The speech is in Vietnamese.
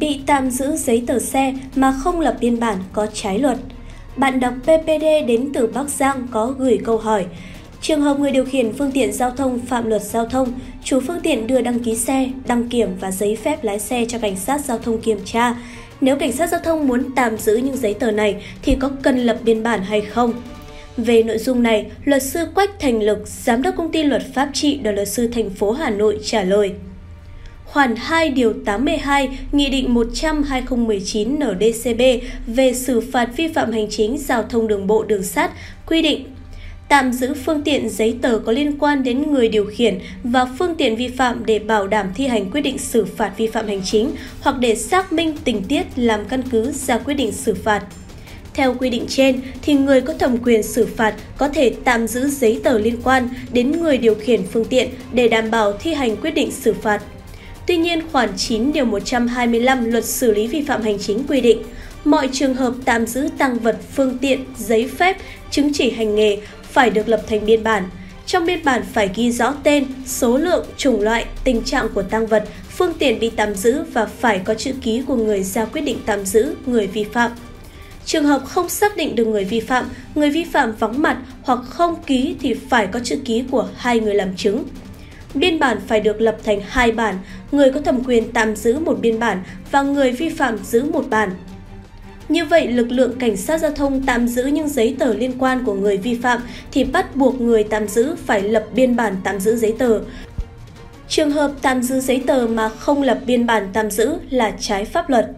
Bị tạm giữ giấy tờ xe mà không lập biên bản có trái luật. Bạn đọc PPD đến từ Bắc Giang có gửi câu hỏi. Trường hợp người điều khiển phương tiện giao thông phạm luật giao thông, chủ phương tiện đưa đăng ký xe, đăng kiểm và giấy phép lái xe cho cảnh sát giao thông kiểm tra. Nếu cảnh sát giao thông muốn tạm giữ những giấy tờ này thì có cần lập biên bản hay không? Về nội dung này, luật sư Quách Thành Lực, giám đốc công ty luật pháp trị đoàn luật sư thành phố Hà Nội trả lời khoản 2 điều 82 Nghị định 100-2019 NDCB về xử phạt vi phạm hành chính giao thông đường bộ đường sắt quy định tạm giữ phương tiện giấy tờ có liên quan đến người điều khiển và phương tiện vi phạm để bảo đảm thi hành quyết định xử phạt vi phạm hành chính hoặc để xác minh tình tiết làm căn cứ ra quyết định xử phạt. Theo quy định trên, thì người có thẩm quyền xử phạt có thể tạm giữ giấy tờ liên quan đến người điều khiển phương tiện để đảm bảo thi hành quyết định xử phạt. Tuy nhiên, khoản 9 điều 125 Luật xử lý vi phạm hành chính quy định, mọi trường hợp tạm giữ tăng vật, phương tiện, giấy phép, chứng chỉ hành nghề phải được lập thành biên bản. Trong biên bản phải ghi rõ tên, số lượng, chủng loại, tình trạng của tăng vật, phương tiện bị tạm giữ và phải có chữ ký của người ra quyết định tạm giữ, người vi phạm. Trường hợp không xác định được người vi phạm, người vi phạm vắng mặt hoặc không ký thì phải có chữ ký của hai người làm chứng. Biên bản phải được lập thành hai bản, người có thẩm quyền tạm giữ một biên bản và người vi phạm giữ một bản. Như vậy, lực lượng cảnh sát giao thông tạm giữ những giấy tờ liên quan của người vi phạm thì bắt buộc người tạm giữ phải lập biên bản tạm giữ giấy tờ. Trường hợp tạm giữ giấy tờ mà không lập biên bản tạm giữ là trái pháp luật.